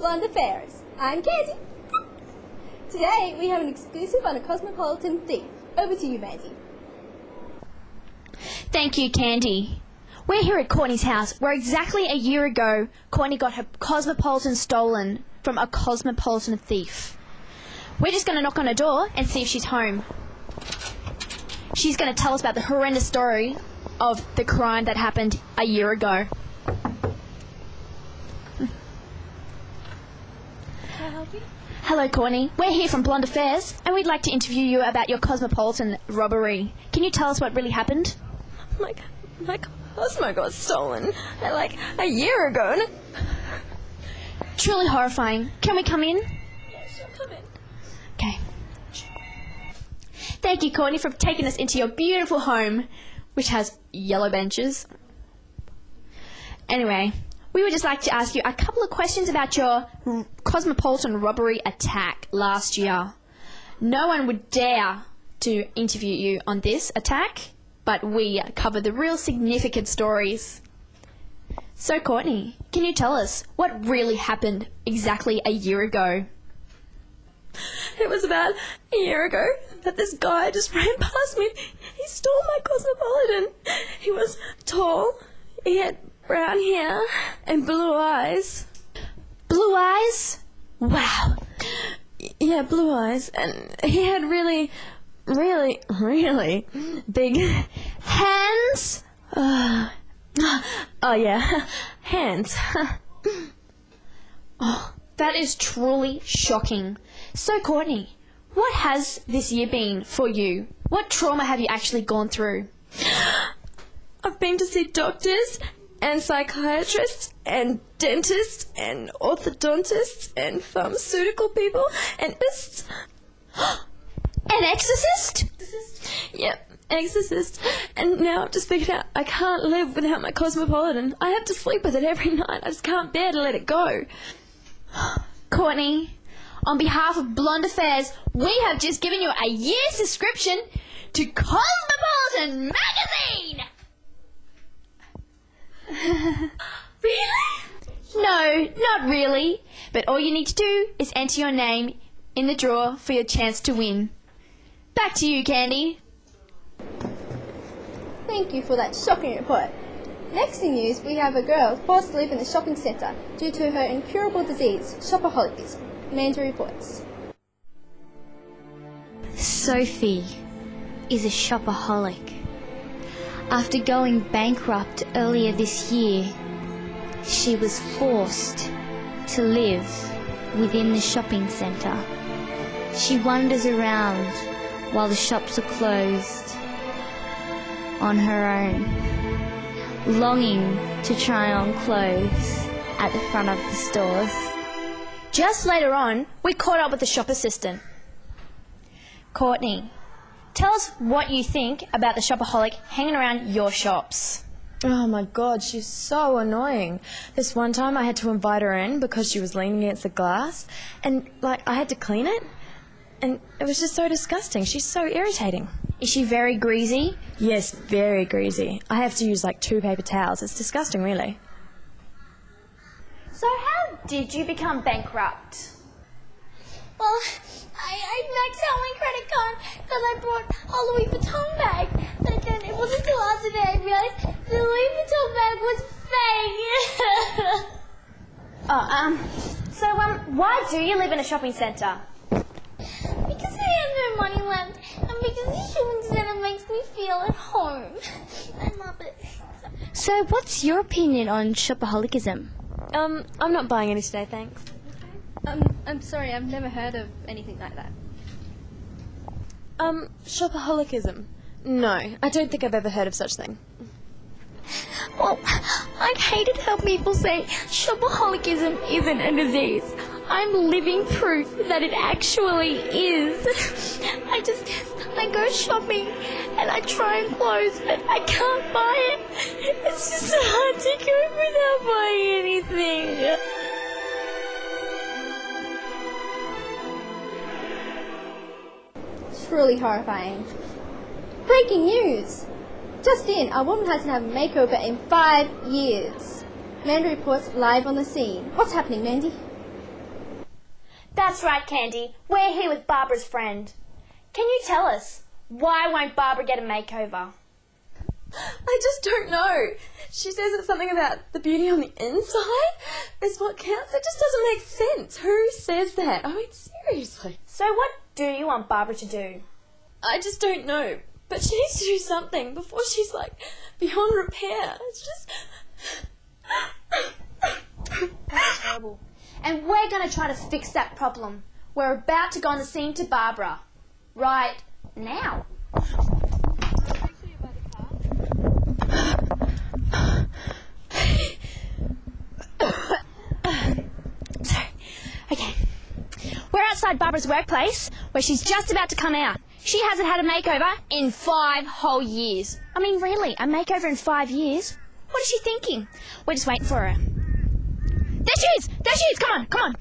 Blonde Affairs. I'm Candy. Today we have an exclusive on a cosmopolitan thief. Over to you, Mandy. Thank you, Candy. We're here at Courtney's house, where exactly a year ago, Courtney got her cosmopolitan stolen from a cosmopolitan thief. We're just going to knock on her door and see if she's home. She's going to tell us about the horrendous story of the crime that happened a year ago. Hello, Courtney. We're here from Blonde Affairs, and we'd like to interview you about your cosmopolitan robbery. Can you tell us what really happened? My, my Cosmo got stolen uh, like a year ago. and- Truly horrifying. Can we come in? Yes, come in. Okay. Thank you, Courtney, for taking us into your beautiful home, which has yellow benches. Anyway, we would just like to ask you a couple of questions about your cosmopolitan robbery attack last year. No one would dare to interview you on this attack, but we cover the real significant stories. So, Courtney, can you tell us what really happened exactly a year ago? It was about a year ago that this guy just ran past me. He stole my Cosmopolitan. He was tall, he had brown hair and blue eyes. Blue eyes? Wow. Yeah, blue eyes. And he had really, really, really big Hands? Uh, oh yeah, hands. Oh, that is truly shocking. So, Courtney, what has this year been for you? What trauma have you actually gone through? I've been to see doctors and psychiatrists and dentists and orthodontists and pharmaceutical people and just An exorcist? yep, exorcist. And now I've just figured out I can't live without my cosmopolitan. I have to sleep with it every night. I just can't bear to let it go. Courtney, on behalf of Blonde Affairs, we have just given you a year's subscription to Cosmopolitan Magazine! Really? No, not really. But all you need to do is enter your name in the drawer for your chance to win. Back to you, Candy. Thank you for that shocking report. Next in news, we have a girl forced to live in a shopping centre due to her incurable disease, shopaholicism. Mandy reports. Sophie is a shopaholic. After going bankrupt earlier this year, she was forced to live within the shopping centre. She wanders around while the shops are closed on her own, longing to try on clothes at the front of the stores. Just later on, we caught up with the shop assistant. Courtney, tell us what you think about the shopaholic hanging around your shops. Oh my god, she's so annoying. This one time I had to invite her in because she was leaning against the glass and like I had to clean it and it was just so disgusting. She's so irritating. Is she very greasy? Yes, very greasy. I have to use like two paper towels. It's disgusting really. So, how did you become bankrupt? Well, I, I maxed out my credit card because I bought a Louis Vuitton bag. But then it wasn't until last day I realized the Louis Vuitton bag was fake. Oh, um, so, um, why do you live in a shopping centre? because I have no money left, and because the shopping center makes me feel at home. I love it. So, what's your opinion on shopaholicism? Um, I'm not buying any today, thanks. Um, I'm sorry, I've never heard of anything like that. Um, shopaholicism. No, I don't think I've ever heard of such thing. Well, I hated how people say shopaholicism isn't a disease. I'm living proof that it actually is. I just, I go shopping and I try on clothes, but I can't buy it. It's just so hard to cope without buying anything. Truly horrifying. Breaking news! Just in, a woman hasn't had a makeover in five years. Mandy reports live on the scene. What's happening, Mandy? That's right, Candy. We're here with Barbara's friend. Can you tell us why won't Barbara get a makeover? I just don't know. She says it's something about the beauty on the inside is what counts. It just doesn't make sense. Who says that? I mean, seriously. So, what do you want Barbara to do? I just don't know. But she needs to do something before she's like beyond repair. It's just. That's terrible. And we're going to try to fix that problem. We're about to go on the scene to Barbara. Right now. Sorry. Okay. We're outside Barbara's workplace where she's just about to come out. She hasn't had a makeover in five whole years. I mean, really, a makeover in five years? What is she thinking? We're just waiting for her. There she is! There she is! Come on, come on!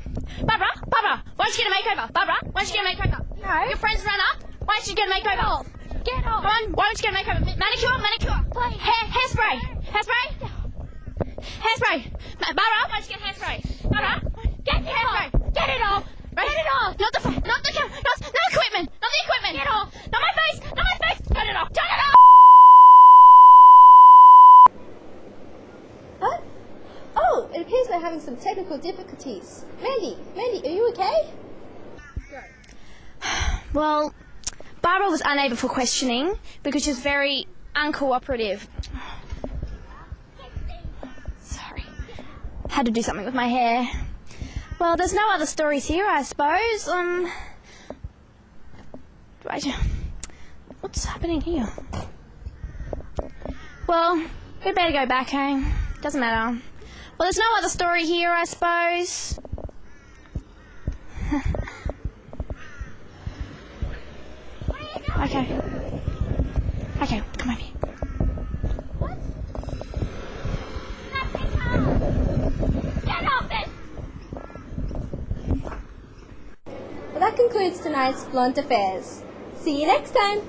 Barbara, Barbara, why don't you get a makeover? Barbara, why don't you get a makeover? No. Your friends run up. Why don't you get a makeover? Get off. Get off. Come on, why don't you get a makeover? Manicure, manicure. Please. Hair, hairspray. Hairspray. Hairspray. Barbara, why don't you get hairspray? Barbara, get the hairspray. Get it off. Right? Get it off. Not the, not the, not, not equipment. Not the equipment. Get off. Not my face. Not my face. Turn it off. Turn it off. What? Oh, it appears we're having some technical difficulties. Mandy, Mandy, are you okay? Well, Barbara was unable for questioning because she was very uncooperative. Sorry. Had to do something with my hair. Well, there's no other stories here, I suppose. Um. Right. What's happening here? Well, we better go back home. Doesn't matter. Well, there's no other story here, I suppose. Okay. Okay, come over here. Get off it! Well, that concludes tonight's Blonde Affairs. See you next time.